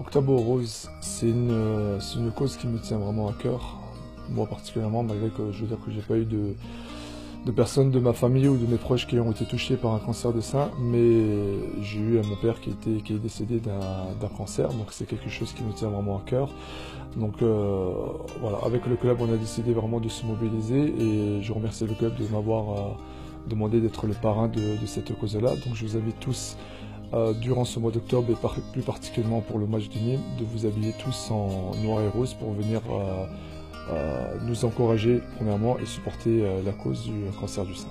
Octobre Rose, c'est une, cause qui me tient vraiment à cœur. Moi particulièrement, malgré que je veux dire que j'ai pas eu de, de personnes de ma famille ou de mes proches qui ont été touchés par un cancer de sein, mais j'ai eu mon père qui, était, qui est décédé d'un cancer, donc c'est quelque chose qui me tient vraiment à cœur. Donc euh, voilà, avec le club, on a décidé vraiment de se mobiliser et je remercie le club de m'avoir euh, demandé d'être le parrain de, cette cause-là. Donc je vous invite tous euh, durant ce mois d'octobre et plus particulièrement pour le match de Nîmes, de vous habiller tous en noir et rose pour venir euh, euh, nous encourager premièrement et supporter la cause du cancer du sein.